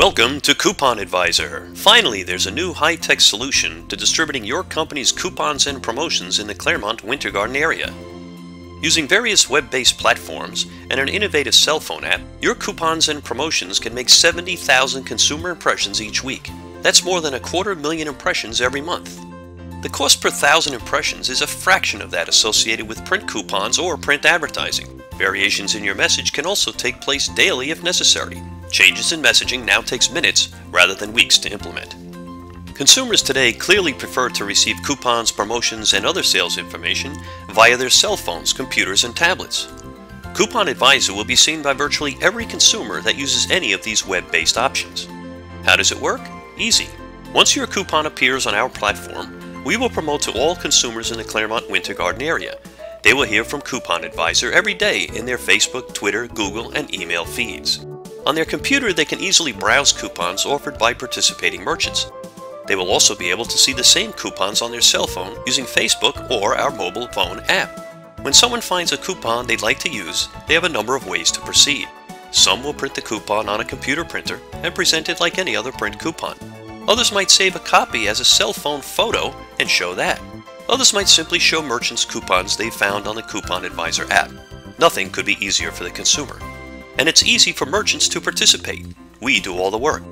Welcome to Coupon Advisor. Finally, there's a new high-tech solution to distributing your company's coupons and promotions in the Clermont Winter Garden area. Using various web-based platforms and an innovative cell phone app, your coupons and promotions can make 70,000 consumer impressions each week. That's more than a quarter million impressions every month. The cost per thousand impressions is a fraction of that associated with print coupons or print advertising. Variations in your message can also take place daily if necessary. Changes in messaging now takes minutes rather than weeks to implement. Consumers today clearly prefer to receive coupons, promotions, and other sales information via their cell phones, computers, and tablets. Coupon Advisor will be seen by virtually every consumer that uses any of these web-based options. How does it work? Easy. Once your coupon appears on our platform, we will promote to all consumers in the Clermont Winter Garden area. They will hear from Coupon Advisor every day in their Facebook, Twitter, Google, and email feeds. On their computer, they can easily browse coupons offered by participating merchants. They will also be able to see the same coupons on their cell phone using Facebook or our mobile phone app. When someone finds a coupon they'd like to use, they have a number of ways to proceed. Some will print the coupon on a computer printer and present it like any other print coupon. Others might save a copy as a cell phone photo and show that. Others might simply show merchants coupons they found on the Coupon Advisor app. Nothing could be easier for the consumer and it's easy for merchants to participate. We do all the work.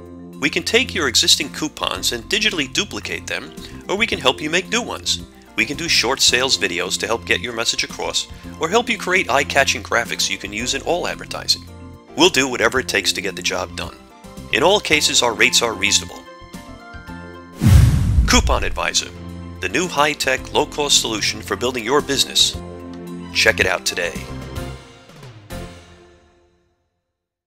We can take your existing coupons and digitally duplicate them, or we can help you make new ones. We can do short sales videos to help get your message across, or help you create eye-catching graphics you can use in all advertising. We'll do whatever it takes to get the job done. In all cases, our rates are reasonable. Coupon Advisor, the new high-tech, low-cost solution for building your business. Check it out today.